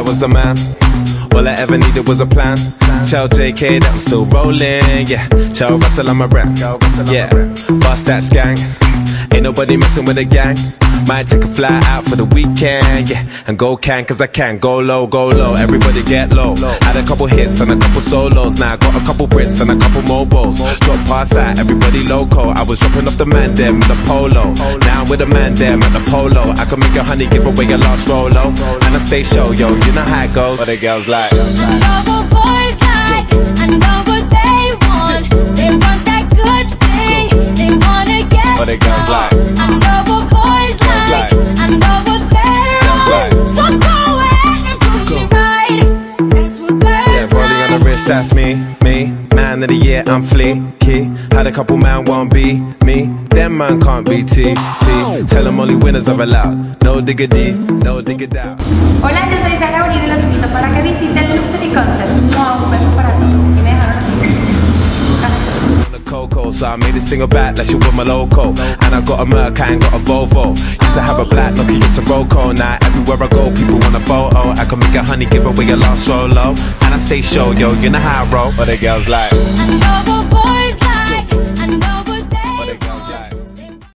was a man. All I ever needed was a plan. Tell JK that I'm still rolling, yeah. Tell Russell I'm a rap, yeah. Bust that gang. Ain't nobody messing with the gang. Might take a fly out for the weekend, yeah. And go can, cause I can. Go low, go low. Everybody get low. Had a couple hits and a couple solos. Now I got a couple Brits and a couple mobiles. Drop past out, everybody loco. I was dropping off the man them with the polo. Now I'm with the man them at the polo. I can make a honey give away your last rolo. And I stay show, yo. You know how it goes. What the girls like. Wrist, that's me, me. Man of the year, I'm fleeky. Had a couple man won't be me. Them man can't be T, T. Tell them only winners are allowed. No diggity, no diggity. Hola, yo soy Sara Uribe los invito para que visiten Luxury Concept. So I made a single back like she with my loco. And I got a Merc, I ain't got a Volvo. Used to have a black Nokia, it's a Roco. Now everywhere I go, people want a photo. I can make a honey, give away a lost solo. And I stay show, yo, you know how I roll. What the girls like? I know what